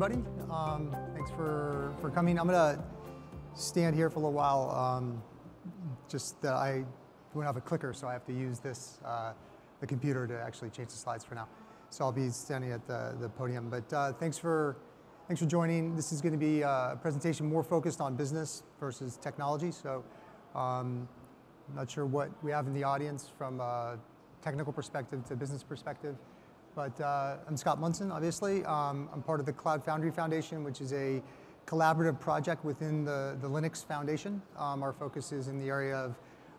everybody. Um, thanks for, for coming. I'm going to stand here for a little while. Um, just that I don't have a clicker, so I have to use this, uh, the computer, to actually change the slides for now. So I'll be standing at the, the podium. But uh, thanks for thanks for joining. This is going to be uh, a presentation more focused on business versus technology. So um, I'm not sure what we have in the audience from a technical perspective to business perspective. But uh, I'm Scott Monson, obviously. Um, I'm part of the Cloud Foundry Foundation, which is a collaborative project within the, the Linux Foundation. Um, our focus is in the area of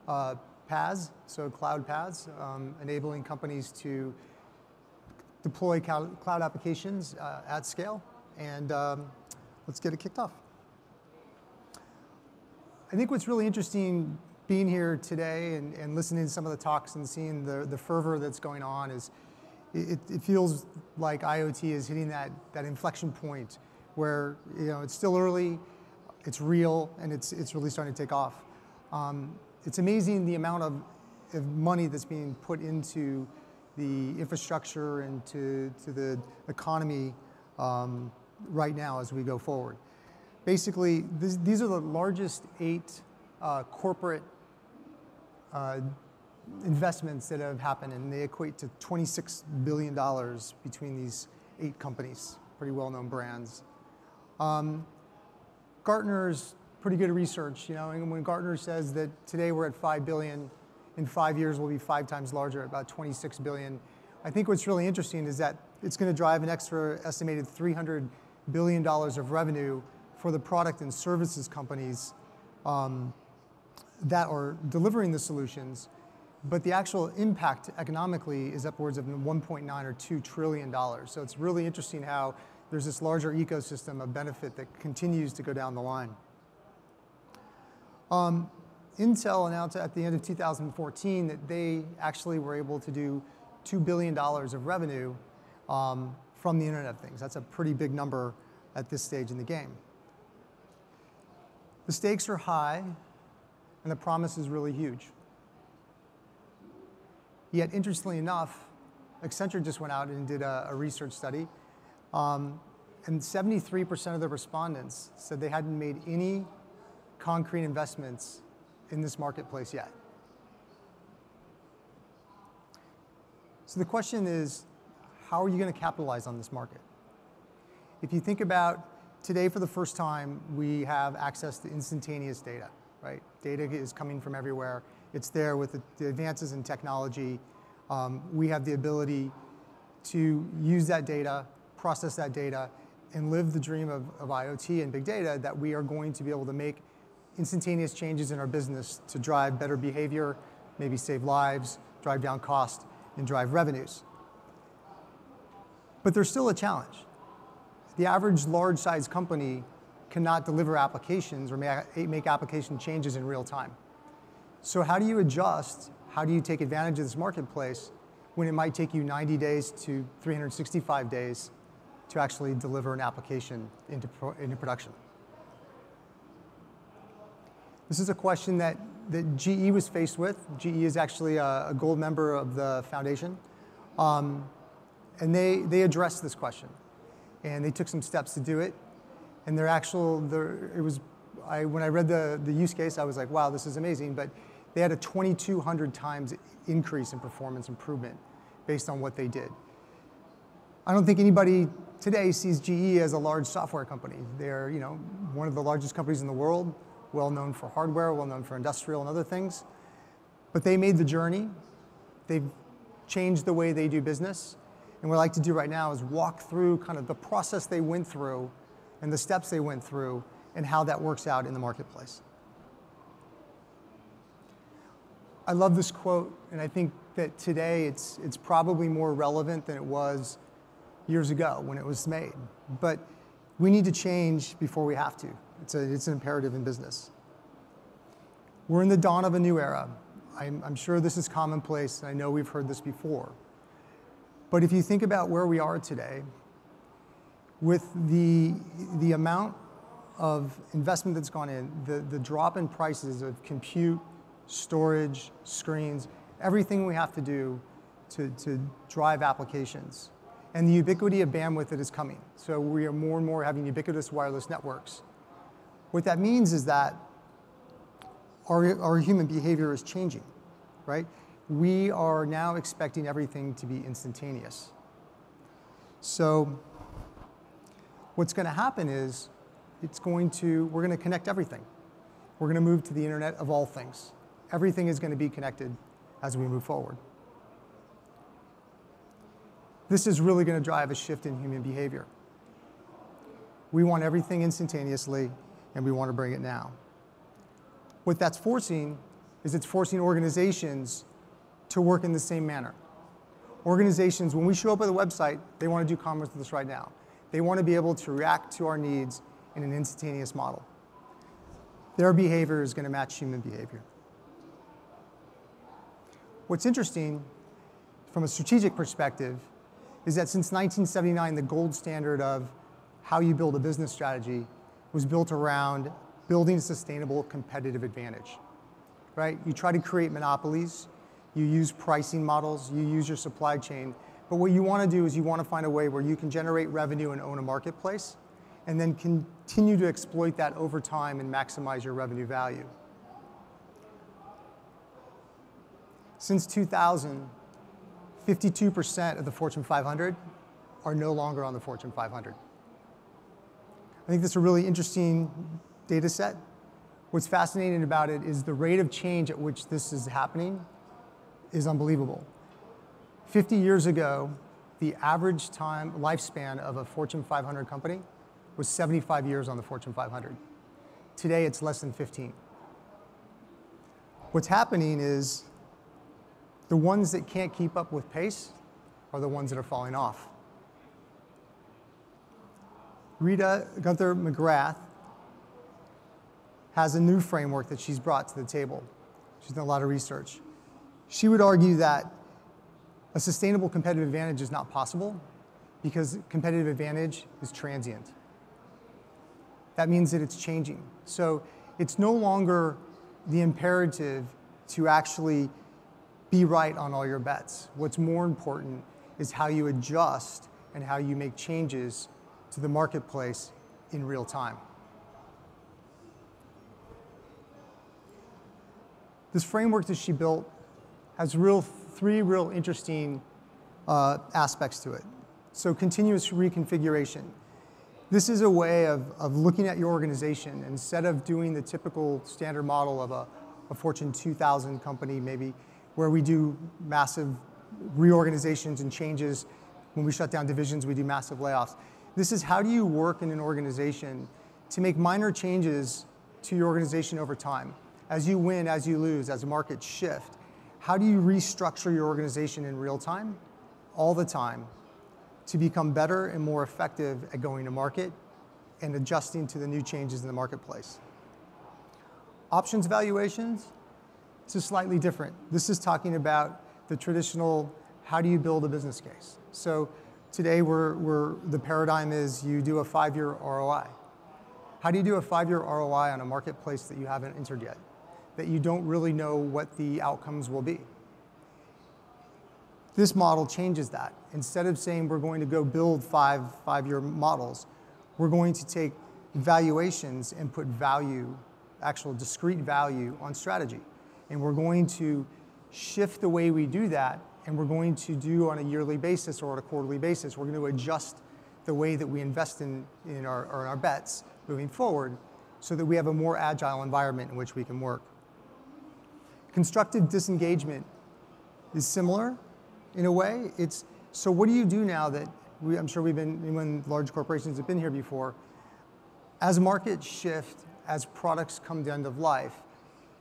uh, PaaS, so cloud PaaS, um, enabling companies to deploy cloud applications uh, at scale. And um, let's get it kicked off. I think what's really interesting being here today and, and listening to some of the talks and seeing the, the fervor that's going on is it, it, feels like IoT is hitting that, that inflection point where you know it's still early, it's real, and it's, it's really starting to take off. Um, it's amazing the amount of, of money that's being put into the infrastructure and to, to the economy um, right now as we go forward. Basically, this, these are the largest eight uh, corporate uh, investments that have happened, and they equate to $26 billion between these eight companies, pretty well-known brands. Um, Gartner's pretty good research, you know, and when Gartner says that today we're at 5 billion, in five years we'll be five times larger, about 26 billion. I think what's really interesting is that it's going to drive an extra estimated 300 billion dollars of revenue for the product and services companies um, that are delivering the solutions but the actual impact economically is upwards of 1.9 or 2 trillion dollars. So it's really interesting how there's this larger ecosystem of benefit that continues to go down the line. Um, Intel announced at the end of 2014 that they actually were able to do $2 billion of revenue um, from the Internet of Things. That's a pretty big number at this stage in the game. The stakes are high, and the promise is really huge. Yet, interestingly enough, Accenture just went out and did a, a research study, um, and 73% of the respondents said they hadn't made any concrete investments in this marketplace yet. So the question is, how are you going to capitalize on this market? If you think about today for the first time, we have access to instantaneous data, right? Data is coming from everywhere. It's there with the, the advances in technology. Um, we have the ability to use that data, process that data, and live the dream of, of IoT and big data that we are going to be able to make instantaneous changes in our business to drive better behavior, maybe save lives, drive down cost, and drive revenues. But there's still a challenge. The average large size company cannot deliver applications or make application changes in real time. So how do you adjust? How do you take advantage of this marketplace when it might take you 90 days to 365 days to actually deliver an application into, pro into production? This is a question that, that GE was faced with. GE is actually a, a gold member of the foundation. Um, and they, they addressed this question. And they took some steps to do it. And their actual, their, it was, I, when I read the, the use case, I was like, wow, this is amazing. But they had a 2,200 times increase in performance improvement based on what they did. I don't think anybody today sees GE as a large software company. They're you know, one of the largest companies in the world, well known for hardware, well known for industrial and other things. But they made the journey. They've changed the way they do business. And what I like to do right now is walk through kind of the process they went through and the steps they went through and how that works out in the marketplace. I love this quote, and I think that today it's, it's probably more relevant than it was years ago when it was made. But we need to change before we have to. It's, a, it's an imperative in business. We're in the dawn of a new era. I'm, I'm sure this is commonplace, and I know we've heard this before. But if you think about where we are today, with the, the amount of investment that's gone in, the, the drop in prices of compute, storage, screens, everything we have to do to, to drive applications. and the ubiquity of bandwidth that is coming. So we are more and more having ubiquitous wireless networks. What that means is that our, our human behavior is changing, right? We are now expecting everything to be instantaneous. So what's going to happen is it's going to, we're going to connect everything. We're going to move to the internet of all things. Everything is going to be connected as we move forward. This is really going to drive a shift in human behavior. We want everything instantaneously, and we want to bring it now. What that's forcing is it's forcing organizations to work in the same manner. Organizations, when we show up at the website, they want to do commerce with us right now. They want to be able to react to our needs in an instantaneous model. Their behavior is going to match human behavior. What's interesting from a strategic perspective is that since 1979, the gold standard of how you build a business strategy was built around building a sustainable competitive advantage, right? You try to create monopolies, you use pricing models, you use your supply chain, but what you want to do is you want to find a way where you can generate revenue and own a marketplace, and then continue to exploit that over time and maximize your revenue value. Since 2000, 52% of the Fortune 500 are no longer on the Fortune 500. I think this is a really interesting data set. What's fascinating about it is the rate of change at which this is happening is unbelievable. 50 years ago, the average time lifespan of a Fortune 500 company was 75 years on the Fortune 500. Today, it's less than 15. What's happening is the ones that can't keep up with pace are the ones that are falling off. Rita Gunther McGrath has a new framework that she's brought to the table. She's done a lot of research. She would argue that a sustainable competitive advantage is not possible because competitive advantage is transient. That means that it's changing. So it's no longer the imperative to actually be right on all your bets. What's more important is how you adjust and how you make changes to the marketplace in real time. This framework that she built has real, three real interesting uh, aspects to it. So continuous reconfiguration. This is a way of, of looking at your organization instead of doing the typical standard model of a, a Fortune 2000 company, maybe where we do massive reorganizations and changes. When we shut down divisions, we do massive layoffs. This is how do you work in an organization to make minor changes to your organization over time? As you win, as you lose, as markets shift, how do you restructure your organization in real time, all the time, to become better and more effective at going to market and adjusting to the new changes in the marketplace? Options valuations, is slightly different. This is talking about the traditional, how do you build a business case? So today we're, we're, the paradigm is you do a five-year ROI. How do you do a five-year ROI on a marketplace that you haven't entered yet? That you don't really know what the outcomes will be? This model changes that. Instead of saying we're going to go build five five-year models, we're going to take valuations and put value, actual discrete value on strategy. And we're going to shift the way we do that, and we're going to do on a yearly basis or on a quarterly basis. We're going to adjust the way that we invest in, in our, or in our bets moving forward so that we have a more agile environment in which we can work. Constructive disengagement is similar in a way. It's so what do you do now that we, I'm sure we've been when large corporations have been here before. As markets shift, as products come to end of life,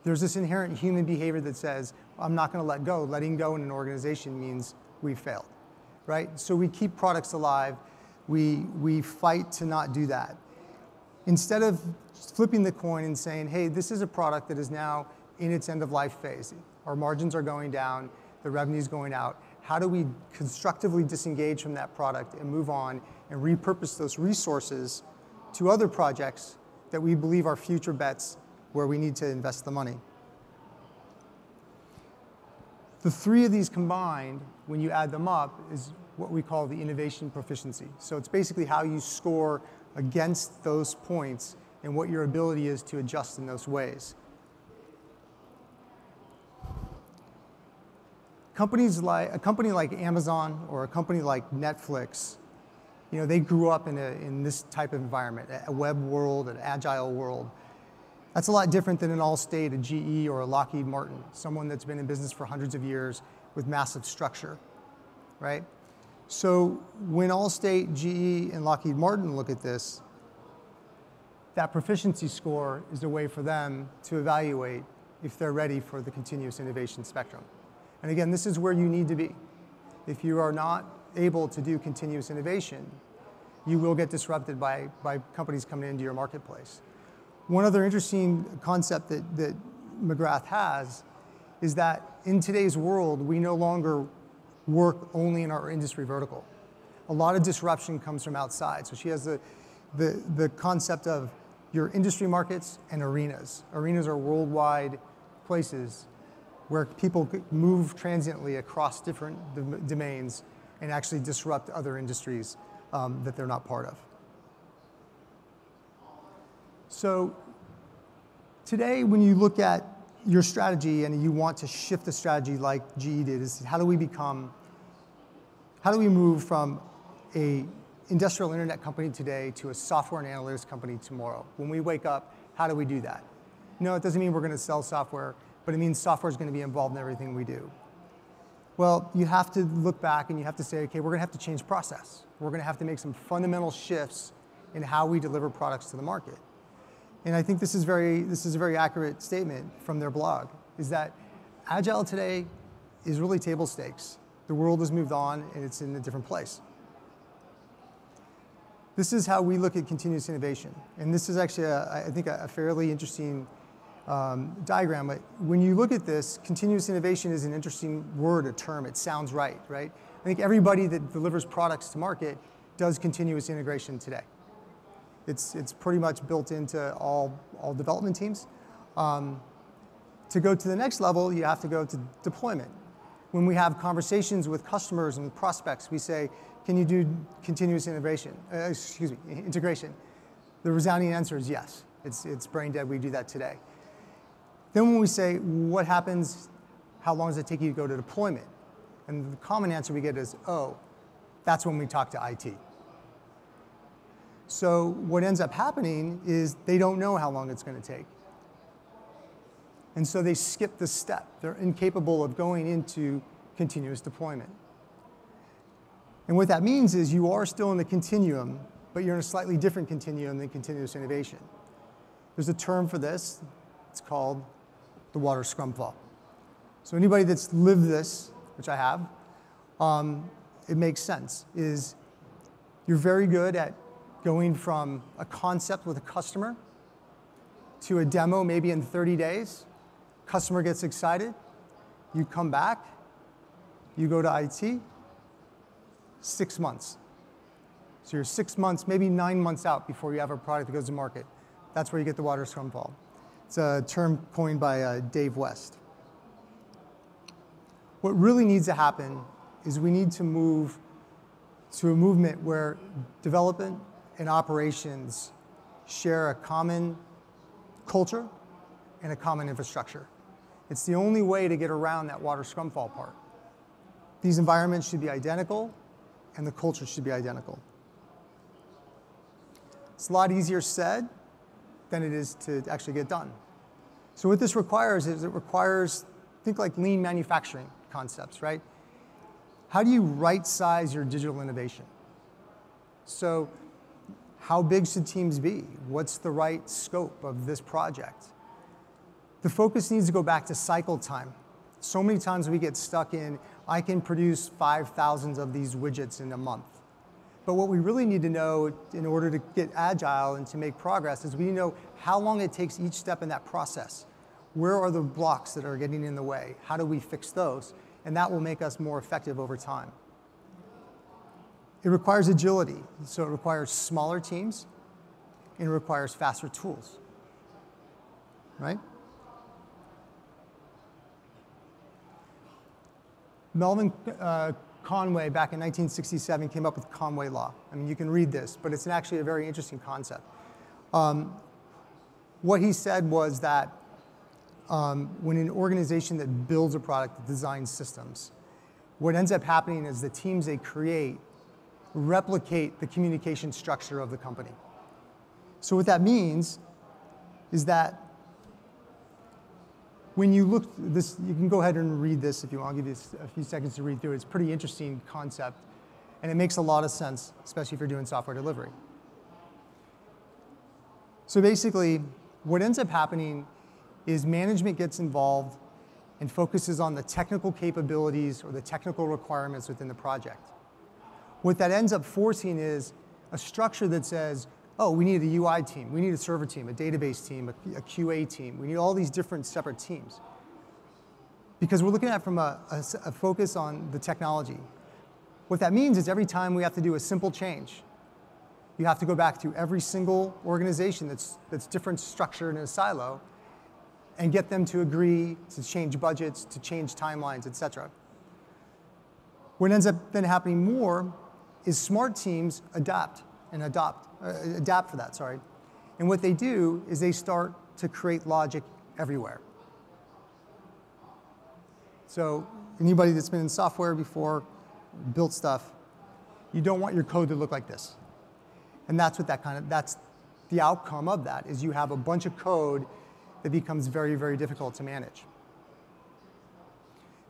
there's this inherent human behavior that says, I'm not going to let go. Letting go in an organization means we failed, right? So we keep products alive. We, we fight to not do that. Instead of flipping the coin and saying, hey, this is a product that is now in its end of life phase. Our margins are going down, the revenue is going out. How do we constructively disengage from that product and move on and repurpose those resources to other projects that we believe are future bets where we need to invest the money. The three of these combined, when you add them up, is what we call the innovation proficiency. So it's basically how you score against those points and what your ability is to adjust in those ways. Companies like a company like Amazon or a company like Netflix, you know, they grew up in, a, in this type of environment, a web world, an agile world. That's a lot different than an Allstate, a GE, or a Lockheed Martin, someone that's been in business for hundreds of years with massive structure, right? So when Allstate, GE, and Lockheed Martin look at this, that proficiency score is a way for them to evaluate if they're ready for the continuous innovation spectrum. And again, this is where you need to be. If you are not able to do continuous innovation, you will get disrupted by, by companies coming into your marketplace. One other interesting concept that, that McGrath has is that in today's world, we no longer work only in our industry vertical. A lot of disruption comes from outside. So she has the, the, the concept of your industry markets and arenas. Arenas are worldwide places where people move transiently across different domains and actually disrupt other industries um, that they're not part of. So today, when you look at your strategy and you want to shift the strategy like GE did, is how do we become, how do we move from a industrial internet company today to a software and analytics company tomorrow? When we wake up, how do we do that? No, it doesn't mean we're going to sell software, but it means software is going to be involved in everything we do. Well, you have to look back and you have to say, okay, we're going to have to change process. We're going to have to make some fundamental shifts in how we deliver products to the market. And I think this is, very, this is a very accurate statement from their blog, is that Agile today is really table stakes. The world has moved on and it's in a different place. This is how we look at continuous innovation. And this is actually, a, I think, a, fairly interesting um, diagram. When you look at this, continuous innovation is an interesting word, a term. It sounds right, right? I think everybody that delivers products to market does continuous integration today. It's, it's pretty much built into all, all development teams. Um, to go to the next level, you have to go to deployment. When we have conversations with customers and with prospects, we say, can you do continuous innovation, uh, excuse me, integration? The resounding answer is yes. It's, it's brain dead, we do that today. Then when we say, what happens, how long does it take you to go to deployment? And the common answer we get is, oh, that's when we talk to IT. So what ends up happening is they don't know how long it's going to take. And so they skip the step. They're incapable of going into continuous deployment. And what that means is you are still in the continuum, but you're in a slightly different continuum than continuous innovation. There's a term for this. It's called the water scrum fall. So anybody that's lived this, which I have, um, it makes sense, is you're very good at going from a concept with a customer to a demo maybe in 30 days. Customer gets excited. You come back. You go to IT. Six months. So you're six months, maybe nine months out before you have a product that goes to market. That's where you get the water scrum fall. It's a term coined by uh, Dave West. What really needs to happen is we need to move to a movement where development and operations share a common culture and a common infrastructure. It's the only way to get around that water scrum fall part. These environments should be identical and the culture should be identical. It's a lot easier said than it is to actually get done. So what this requires is it requires, think like lean manufacturing concepts, right? How do you right size your digital innovation? So how big should teams be? What's the right scope of this project? The focus needs to go back to cycle time. So many times we get stuck in, I can produce 5,000 of these widgets in a month. But what we really need to know in order to get agile and to make progress is we know how long it takes each step in that process. Where are the blocks that are getting in the way? How do we fix those? And that will make us more effective over time. It requires agility, so it requires smaller teams, and it requires faster tools, right? Melvin uh, Conway back in 1967 came up with Conway Law. I mean, you can read this, but it's actually a very interesting concept. Um, what he said was that um, when an organization that builds a product, designs systems, what ends up happening is the teams they create replicate the communication structure of the company. So what that means is that when you look this, you can go ahead and read this if you want. I'll give you a few seconds to read through it. It's a pretty interesting concept, and it makes a lot of sense, especially if you're doing software delivery. So basically, what ends up happening is management gets involved and focuses on the technical capabilities or the technical requirements within the project. What that ends up forcing is a structure that says, oh, we need a UI team, we need a server team, a database team, a, a QA team. We need all these different separate teams. Because we're looking at from a, a, a focus on the technology. What that means is every time we have to do a simple change, you have to go back to every single organization that's, that's different structured in a silo and get them to agree to change budgets, to change timelines, et cetera. What ends up then happening more is smart teams adapt and adopt uh, adapt for that, sorry. And what they do is they start to create logic everywhere. So anybody that's been in software before, built stuff, you don't want your code to look like this. And that's what that kind of, that's the outcome of that, is you have a bunch of code that becomes very, very difficult to manage.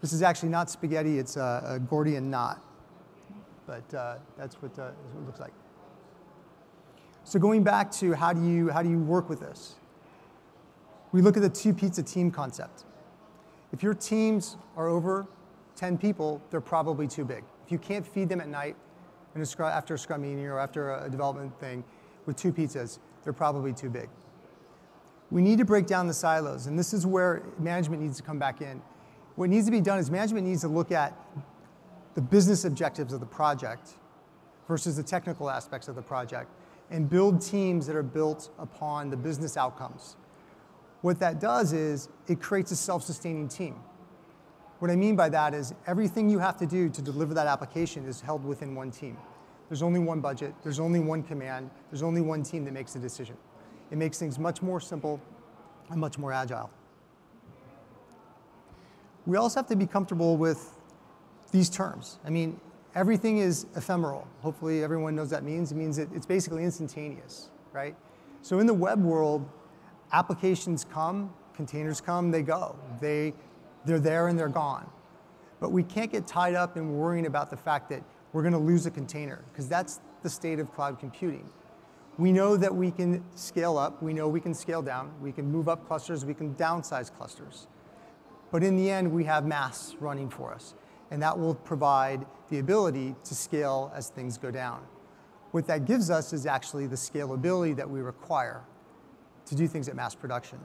This is actually not spaghetti, it's a, a Gordian knot. But uh, that's what, uh, what it looks like. So going back to how do you, how do you work with this? We look at the two pizza team concept. If your teams are over 10 people, they're probably too big. If you can't feed them at night a after a scrum meeting or after a development thing with two pizzas, they're probably too big. We need to break down the silos, and this is where management needs to come back in. What needs to be done is management needs to look at the business objectives of the project versus the technical aspects of the project and build teams that are built upon the business outcomes. What that does is it creates a self-sustaining team. What I mean by that is everything you have to do to deliver that application is held within one team. There's only one budget, there's only one command, there's only one team that makes the decision. It makes things much more simple and much more agile. We also have to be comfortable with these terms. I mean, everything is ephemeral. Hopefully everyone knows that means. It means it's basically instantaneous, right? So in the web world, applications come, containers come, they go. They, they're there and they're gone. But we can't get tied up in worrying about the fact that we're going to lose a container, because that's the state of cloud computing. We know that we can scale up, we know we can scale down, we can move up clusters, we can downsize clusters. But in the end, we have mass running for us and that will provide the ability to scale as things go down. What that gives us is actually the scalability that we require to do things at mass production.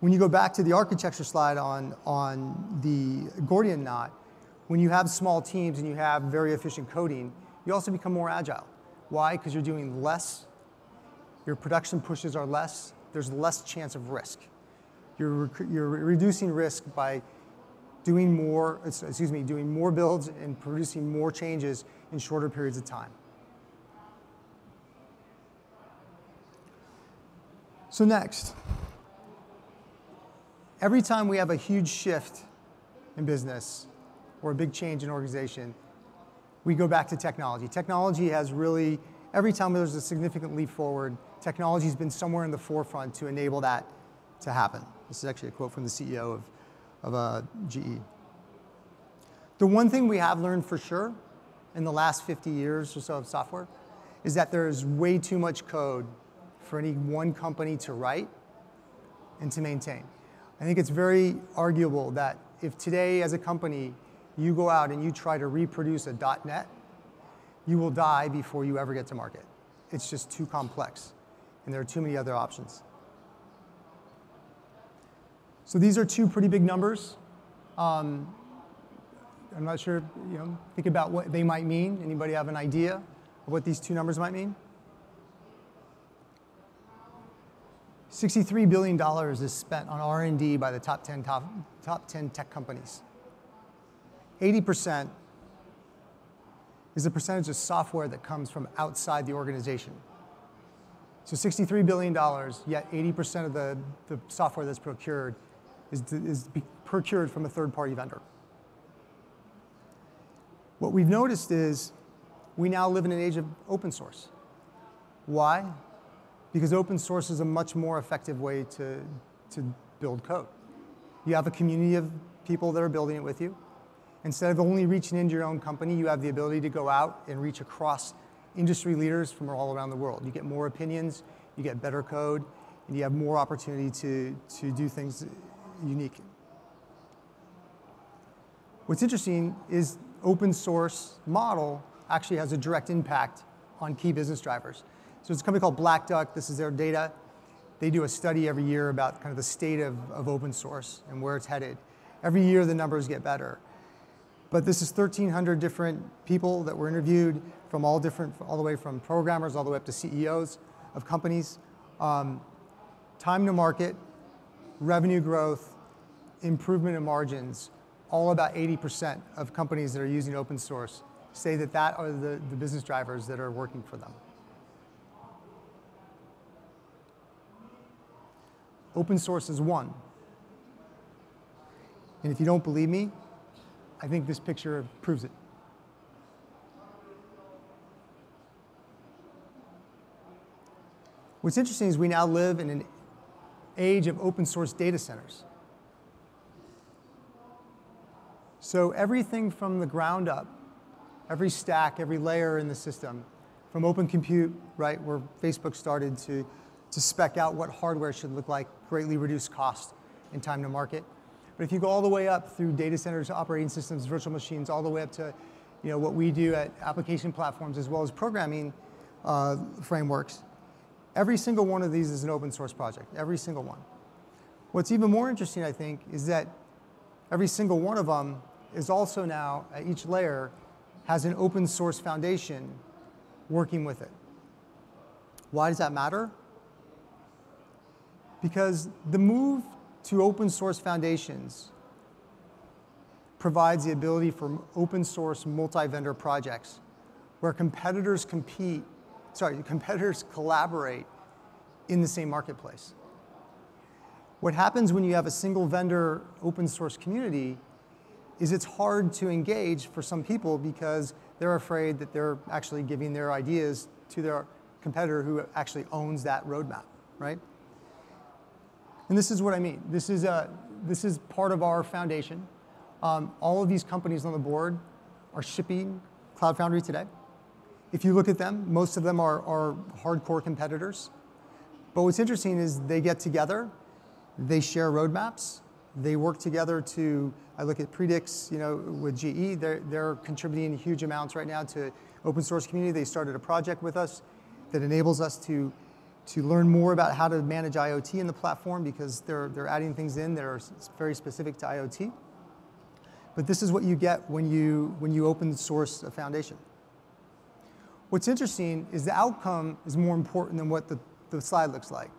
When you go back to the architecture slide on, on the Gordian knot, when you have small teams and you have very efficient coding, you also become more agile. Why? Because you're doing less, your production pushes are less, there's less chance of risk. You're, you're reducing risk by doing more, excuse me, doing more builds and producing more changes in shorter periods of time. So next, every time we have a huge shift in business or a big change in organization, we go back to technology. Technology has really, every time there's a significant leap forward, technology has been somewhere in the forefront to enable that to happen. This is actually a quote from the CEO of of uh, GE. The one thing we have learned for sure in the last 50 years or so of software is that there's way too much code for any one company to write and to maintain. I think it's very arguable that if today as a company you go out and you try to reproduce a .NET, you will die before you ever get to market. It's just too complex, and there are too many other options. So these are two pretty big numbers. Um, I'm not sure, you know, think about what they might mean. Anybody have an idea of what these two numbers might mean? $63 billion is spent on R&D by the top 10, top, top 10 tech companies. 80% is the percentage of software that comes from outside the organization. So $63 billion, yet 80% of the, the software that's procured is, is procured from a third-party vendor. What we've noticed is we now live in an age of open source. Why? Because open source is a much more effective way to, to build code. You have a community of people that are building it with you. Instead of only reaching into your own company, you have the ability to go out and reach across industry leaders from all around the world. You get more opinions, you get better code, and you have more opportunity to, to do things unique. What's interesting is open source model actually has a direct impact on key business drivers. So it's a company called Black Duck. This is their data. They do a study every year about kind of the state of, of open source and where it's headed. Every year the numbers get better. But this is 1,300 different people that were interviewed from all different, all the way from programmers all the way up to CEOs of companies. Um, time to market, revenue growth, improvement in margins, all about 80% of companies that are using open source say that that are the, the business drivers that are working for them. Open source is one. And if you don't believe me, I think this picture proves it. What's interesting is we now live in an age of open source data centers. So everything from the ground up, every stack, every layer in the system, from open compute, right, where Facebook started to, to spec out what hardware should look like, greatly reduce cost and time to market. But if you go all the way up through data centers, operating systems, virtual machines, all the way up to you know, what we do at application platforms as well as programming uh, frameworks, every single one of these is an open source project, every single one. What's even more interesting, I think, is that every single one of them is also now, at each layer, has an open source foundation working with it. Why does that matter? Because the move to open source foundations provides the ability for open source multi-vendor projects where competitors compete, sorry, competitors collaborate in the same marketplace. What happens when you have a single vendor open source community is it's hard to engage for some people because they're afraid that they're actually giving their ideas to their competitor who actually owns that roadmap, right? And this is what I mean. This is, a, this is part of our foundation. Um, all of these companies on the board are shipping Cloud Foundry today. If you look at them, most of them are, are hardcore competitors. But what's interesting is they get together, they share roadmaps, they work together to, I look at Predix, you know, with GE, they're, they're contributing huge amounts right now to open source community. They started a project with us that enables us to to learn more about how to manage IoT in the platform because they're, they're adding things in that are very specific to IoT. But this is what you get when you, when you open source a foundation. What's interesting is the outcome is more important than what the, the slide looks like.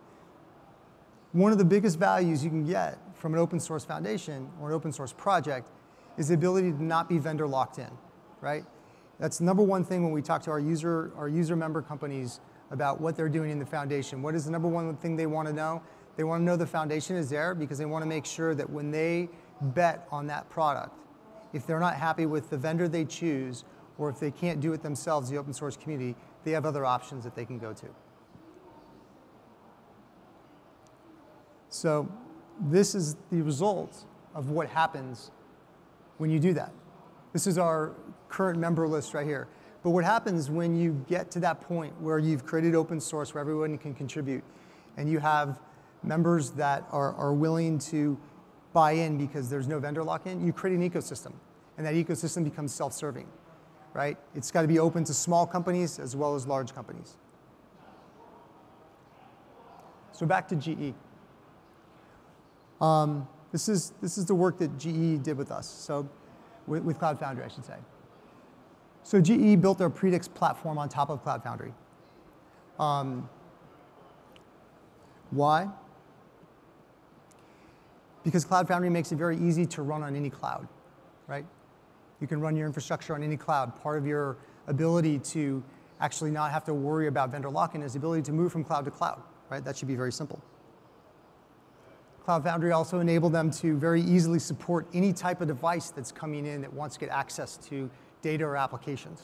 One of the biggest values you can get from an open source foundation or an open source project is the ability to not be vendor locked in, right? That's number one thing when we talk to our user, our user member companies about what they're doing in the foundation. What is the number one thing they want to know? They want to know the foundation is there because they want to make sure that when they bet on that product, if they're not happy with the vendor they choose, or if they can't do it themselves, the open source community, they have other options that they can go to. So this is the result of what happens when you do that. This is our current member list right here. But what happens when you get to that point where you've created open source where everyone can contribute and you have members that are, are willing to buy in because there's no vendor lock-in, you create an ecosystem. And that ecosystem becomes self-serving, right? It's got to be open to small companies as well as large companies. So back to GE. Um, this, is, this is the work that GE did with us, so with, with Cloud Foundry, I should say. So GE built their Predix platform on top of Cloud Foundry. Um, why? Because Cloud Foundry makes it very easy to run on any cloud, right? You can run your infrastructure on any cloud. Part of your ability to actually not have to worry about vendor lock-in is the ability to move from cloud to cloud, right? That should be very simple. Cloud Foundry also enabled them to very easily support any type of device that's coming in that wants to get access to data or applications.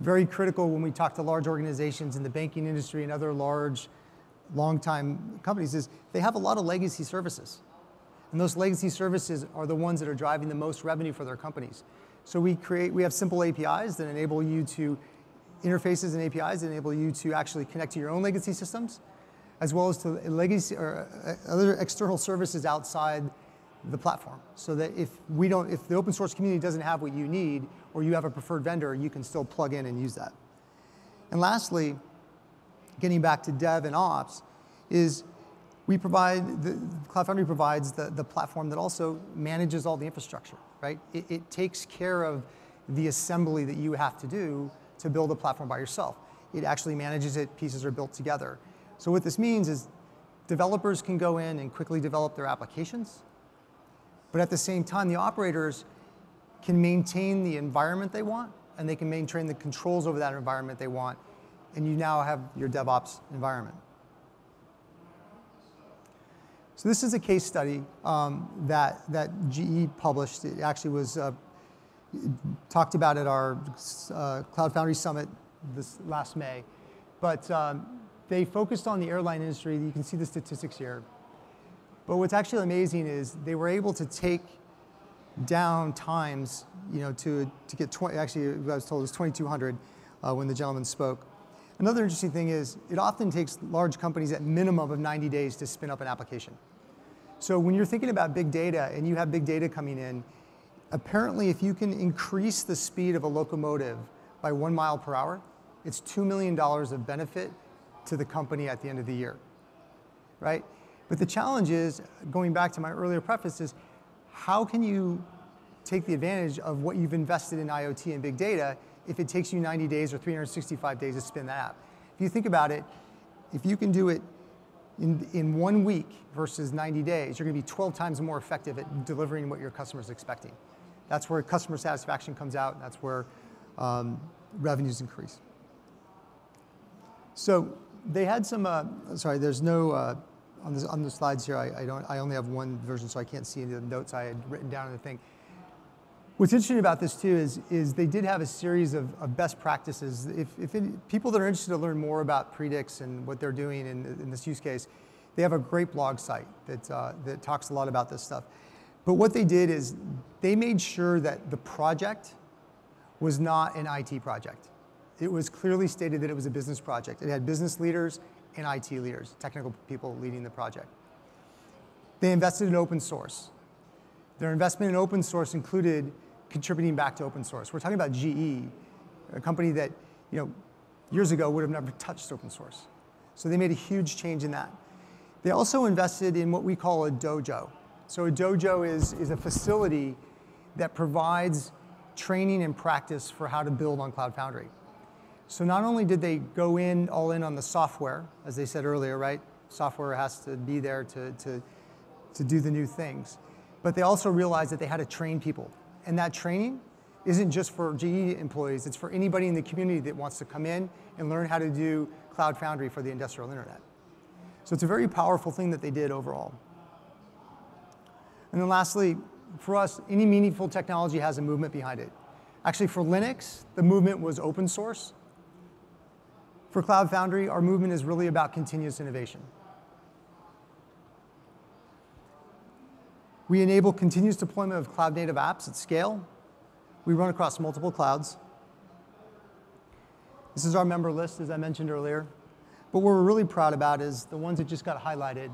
Very critical when we talk to large organizations in the banking industry and other large, long-time companies is they have a lot of legacy services. And those legacy services are the ones that are driving the most revenue for their companies. So we create, we have simple APIs that enable you to, interfaces and APIs that enable you to actually connect to your own legacy systems, as well as to legacy or uh, other external services outside the platform. So that if we don't, if the open source community doesn't have what you need, or you have a preferred vendor, you can still plug in and use that. And lastly, getting back to dev and ops, is we provide, the, Cloud Foundry provides the, the platform that also manages all the infrastructure, right? It, it takes care of the assembly that you have to do to build a platform by yourself. It actually manages it, pieces are built together. So what this means is developers can go in and quickly develop their applications, but at the same time, the operators can maintain the environment they want, and they can maintain the controls over that environment they want, and you now have your DevOps environment. So this is a case study um, that, that GE published. It actually was uh, talked about at our uh, Cloud Foundry Summit this last May. But um, they focused on the airline industry. You can see the statistics here. But what's actually amazing is they were able to take down times, you know, to, to get 20, actually I was told it was 2,200 uh, when the gentleman spoke. Another interesting thing is it often takes large companies at minimum of 90 days to spin up an application. So when you're thinking about big data and you have big data coming in, apparently if you can increase the speed of a locomotive by one mile per hour, it's $2 million of benefit to the company at the end of the year, right? But the challenge is, going back to my earlier preface, is how can you take the advantage of what you've invested in IoT and big data if it takes you 90 days or 365 days to spin that app. If you think about it, if you can do it in, in one week versus 90 days, you're going to be 12 times more effective at delivering what your customer's expecting. That's where customer satisfaction comes out. and That's where um, revenues increase. So they had some. Uh, sorry, there's no uh, on, this, on the slides here. I, I, don't. I only have one version, so I can't see any of the notes I had written down in the thing. What's interesting about this too is, is they did have a series of, of best practices. If, if people that are interested to learn more about Predix and what they're doing in, in this use case, they have a great blog site that, uh, that talks a lot about this stuff. But what they did is they made sure that the project was not an IT project. It was clearly stated that it was a business project. It had business leaders and IT leaders, technical people leading the project. They invested in open source. Their investment in open source included contributing back to open source. We're talking about GE, a company that you know, years ago would have never touched open source. So they made a huge change in that. They also invested in what we call a dojo. So a dojo is, is a facility that provides training and practice for how to build on Cloud Foundry. So not only did they go in all in on the software, as they said earlier, right? Software has to be there to, to, to do the new things. But they also realized that they had to train people. And that training isn't just for GE employees, it's for anybody in the community that wants to come in and learn how to do Cloud Foundry for the industrial internet. So it's a very powerful thing that they did overall. And then lastly, for us, any meaningful technology has a movement behind it. Actually, for Linux, the movement was open source. For Cloud Foundry, our movement is really about continuous innovation. We enable continuous deployment of cloud native apps at scale. We run across multiple clouds. This is our member list, as I mentioned earlier. But what we're really proud about is the ones that just got highlighted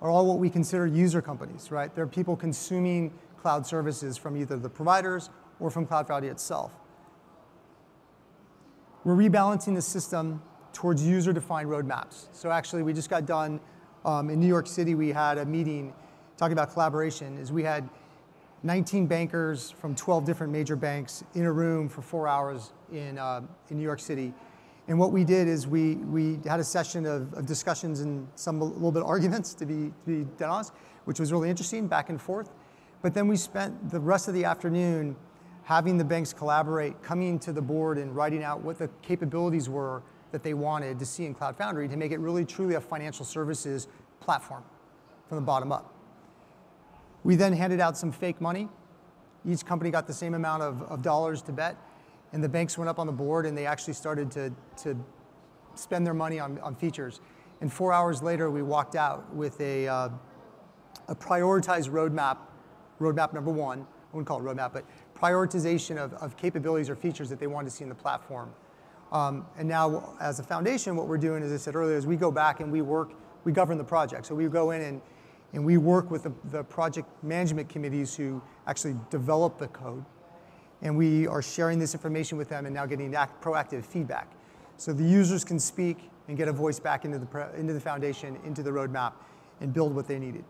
are all what we consider user companies, right? They're people consuming cloud services from either the providers or from Cloud Foundry itself. We're rebalancing the system towards user-defined roadmaps. So actually, we just got done um, in New York City. We had a meeting talking about collaboration is we had 19 bankers from 12 different major banks in a room for four hours in, uh, in New York City. And what we did is we, we had a session of, of discussions and some a little bit of arguments, to be, to be honest, which was really interesting, back and forth. But then we spent the rest of the afternoon having the banks collaborate, coming to the board and writing out what the capabilities were that they wanted to see in Cloud Foundry to make it really truly a financial services platform from the bottom up. We then handed out some fake money. Each company got the same amount of, of dollars to bet, and the banks went up on the board and they actually started to, to spend their money on, on features. And four hours later, we walked out with a, uh, a prioritized roadmap, roadmap number one, I wouldn't call it roadmap, but prioritization of, of capabilities or features that they wanted to see in the platform. Um, and now, as a foundation, what we're doing, as I said earlier, is we go back and we work, we govern the project. So we go in and, and we work with the, the project management committees who actually develop the code. And we are sharing this information with them and now getting proactive feedback. So the users can speak and get a voice back into the, into the foundation, into the roadmap, and build what they needed.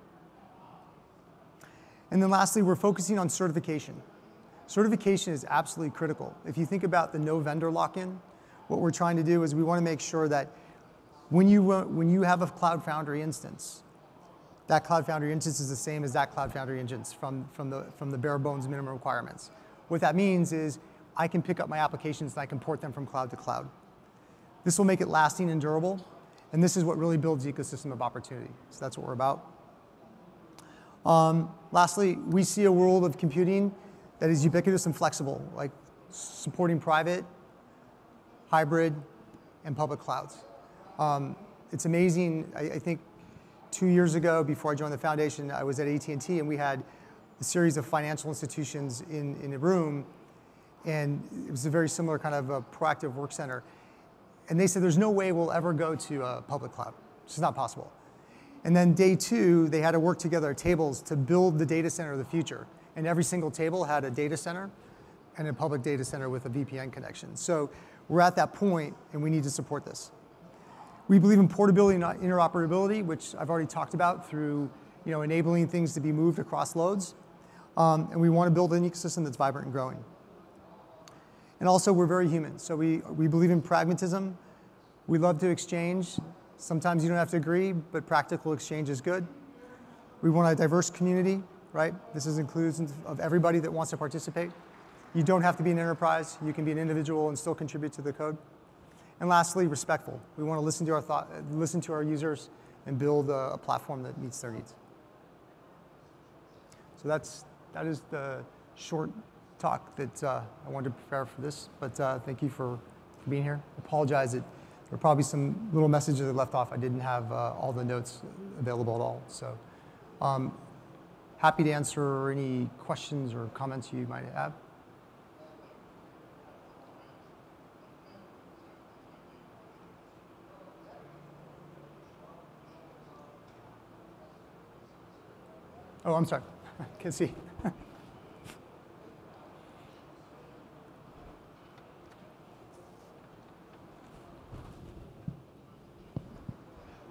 And then lastly, we're focusing on certification. Certification is absolutely critical. If you think about the no vendor lock-in, what we're trying to do is we want to make sure that when you, when you have a Cloud Foundry instance, that Cloud Foundry instance is the same as that Cloud Foundry instance from, from, the, from the bare bones minimum requirements. What that means is I can pick up my applications and I can port them from cloud to cloud. This will make it lasting and durable, and this is what really builds the ecosystem of opportunity. So that's what we're about. Um, lastly, we see a world of computing that is ubiquitous and flexible, like supporting private, hybrid, and public clouds. Um, it's amazing. I, I, think two years ago, before I joined the foundation, I was at AT&T, and we had a series of financial institutions in, in a room, and it was a very similar kind of a proactive work center. And they said, there's no way we'll ever go to a public cloud. It's not possible. And then day two, they had to work together at tables to build the data center of the future. And every single table had a data center and a public data center with a VPN connection. So we're at that point, and we need to support this. We believe in portability and interoperability, which I've already talked about through you know, enabling things to be moved across loads. Um, and we want to build an ecosystem that's vibrant and growing. And also, we're very human. So we, we believe in pragmatism. We love to exchange. Sometimes you don't have to agree, but practical exchange is good. We want a diverse community, right? This is inclusive of everybody that wants to participate. You don't have to be an enterprise. You can be an individual and still contribute to the code. And lastly, respectful. We want to listen to our thought, listen to our users, and build a, a platform that meets their needs. So that's that is the short talk that uh, I wanted to prepare for this. But uh, thank you for, for, being here. I apologize that there were probably some little messages that left off. I didn't have uh, all the notes available at all. So um, happy to answer any questions or comments you might have. Oh, I'm sorry. I can't see.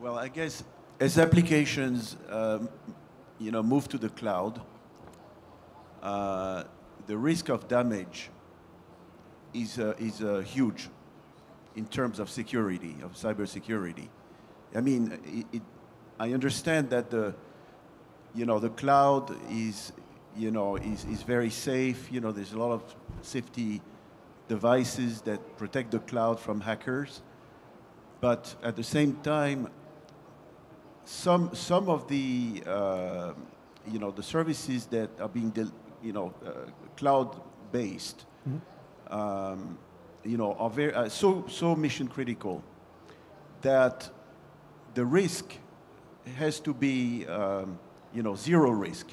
well, I guess as applications, um, you know, move to the cloud, uh, the risk of damage is uh, is uh, huge in terms of security, of cybersecurity. I mean, it, it, I understand that the you know, the cloud is, you know, is, is very safe. You know, there's a lot of safety devices that protect the cloud from hackers. But at the same time, some, some of the, uh, you know, the services that are being, you know, uh, cloud-based, mm -hmm. um, you know, are very, uh, so, so mission critical that the risk has to be um, you know, zero risk.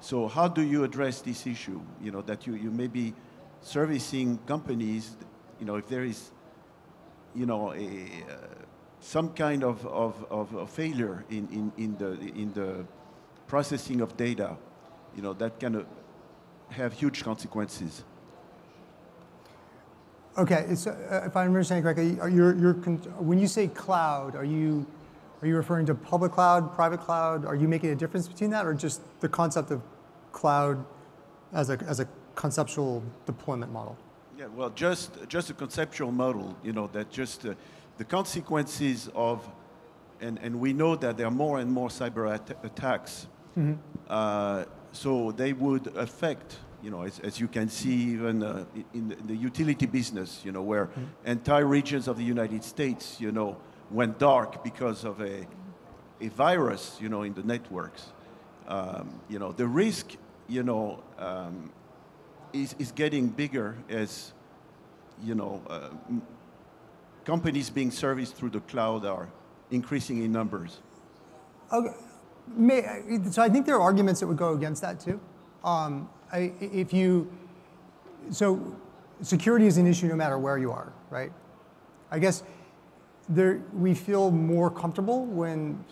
So how do you address this issue? You know, that you, you may be servicing companies, you know, if there is, you know, a, uh, some kind of, of, of, failure in, in, in, the, in the processing of data, you know, that can uh, have huge consequences. Okay, so uh, if I understand correctly, you're, you're when you say cloud, are you are you referring to public cloud, private cloud? Are you making a difference between that or just the concept of cloud as a, as a conceptual deployment model? Yeah, well, just, just a conceptual model, you know, that just uh, the consequences of, and, and we know that there are more and more cyber at attacks. Mm -hmm. uh, so they would affect, you know, as, as you can see even uh, in, the, in the utility business, you know, where entire regions of the United States, you know, went dark because of a, a virus, you know, in the networks. Um, you know, the risk, you know, um, is, is getting bigger as, you know, uh, companies being serviced through the cloud are increasing in numbers. Okay. May, so I think there are arguments that would go against that too. Um, I, if you, so security is an issue no matter where you are, right? I guess there, we feel more comfortable when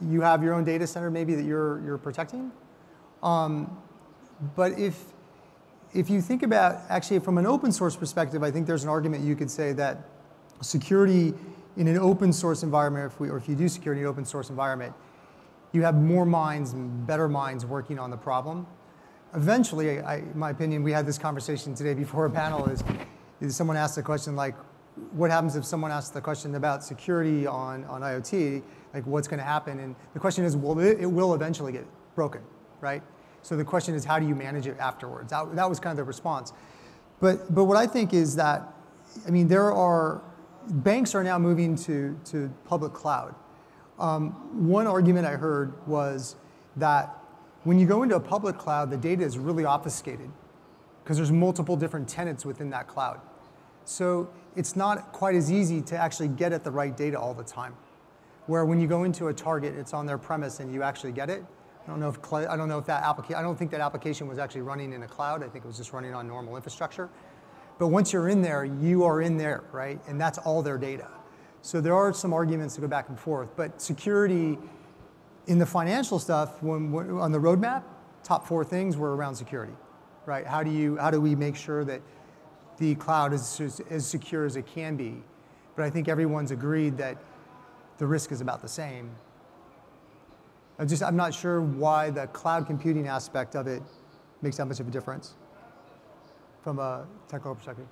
you have your own data center maybe that you're, you're protecting. Um, but if, if you think about, actually from an open source perspective, I think there's an argument you could say that security in an open source environment, if we, or if you do security in an open source environment, you have more minds and better minds working on the problem. Eventually, I, my opinion, we had this conversation today before a panel, is, is someone asked a question like, what happens if someone asks the question about security on, on IoT, like what's gonna happen? And the question is, well, it, it will eventually get broken, right? So the question is, how do you manage it afterwards? That, that was kind of the response. But, but what I think is that, I mean, there are, banks are now moving to, to public cloud. Um, one argument I heard was that when you go into a public cloud, the data is really obfuscated because there's multiple different tenants within that cloud. So it's not quite as easy to actually get at the right data all the time. Where when you go into a target, it's on their premise and you actually get it. I don't know if cl- I don't know if that application. I don't think that application was actually running in a cloud. I think it was just running on normal infrastructure. But once you're in there, you are in there, right? And that's all their data. So there are some arguments to go back and forth. But security in the financial stuff, when, when on the roadmap, top four things were around security, right? How do you how do we make sure that the cloud is as, as secure as it can be? But I think everyone's agreed that the risk is about the same. I just I'm not sure why the cloud computing aspect of it makes that much of a difference from a technical perspective.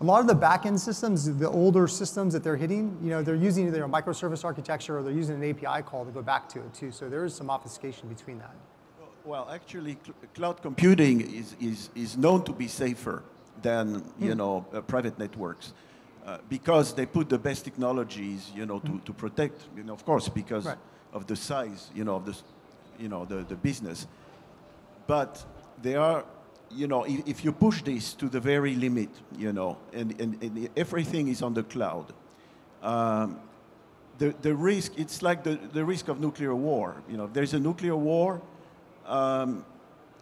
A lot of the backend systems, the older systems that they're hitting, you know, they're using either a microservice architecture or they're using an API call to go back to it too. So there is some obfuscation between that. Well, actually, cl- cloud computing is, is, is known to be safer than you know uh, private networks uh, because they put the best technologies you know to, to protect you know of course because Right. of the size you know of the you know the, the business. But they are you know if, if you push this to the very limit you know and, and, and everything is on the cloud um, the, the risk it's like the, the risk of nuclear war you know. If there's a nuclear war um,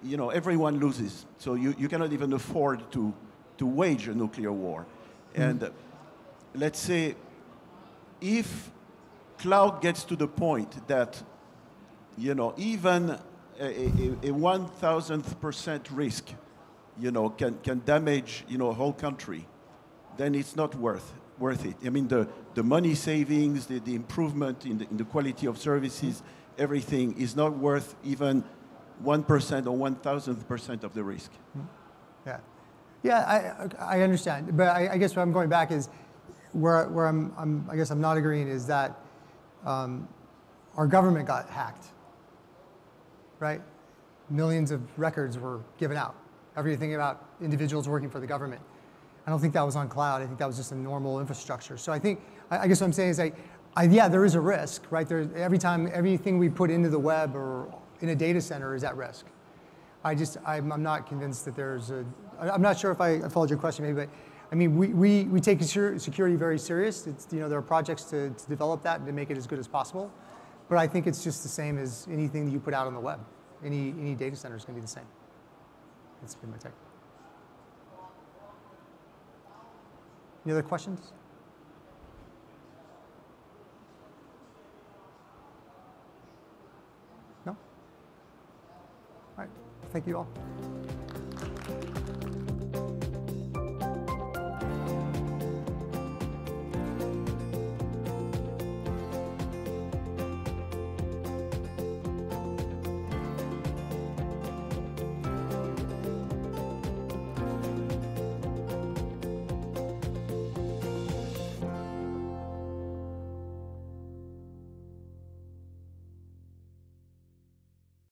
you know, everyone loses. So you, you cannot even afford to, to wage a nuclear war. And uh, let's say if cloud gets to the point that, you know, even a, a, a 1,000th percent risk, you know, can, can damage, you know, a whole country, then it's not worth, worth it. I mean, the, the money savings, the, the improvement in the, in the quality of services, everything is not worth even 1% or 1,000th percent of the risk. Yeah, yeah, I, I understand, but I, I guess what I'm going back is where, where I'm, I'm, I guess I'm not agreeing is that um, our government got hacked, right? Millions of records were given out. Everything about individuals working for the government. I don't think that was on cloud. I think that was just a normal infrastructure. So I think, I, I guess what I'm saying is, I, I, yeah, there is a risk, right? There, every time, everything we put into the web or in a data center is at risk. I just, I'm, I'm not convinced that there's a, I'm not sure if I followed your question maybe, but I mean, we, we, we take secur- security very serious. It's, you know, there are projects to, to develop that and to make it as good as possible. But I think it's just the same as anything that you put out on the web. Any, any data center is going to be the same. That's been my take. Any other questions? No? All right. Thank you all.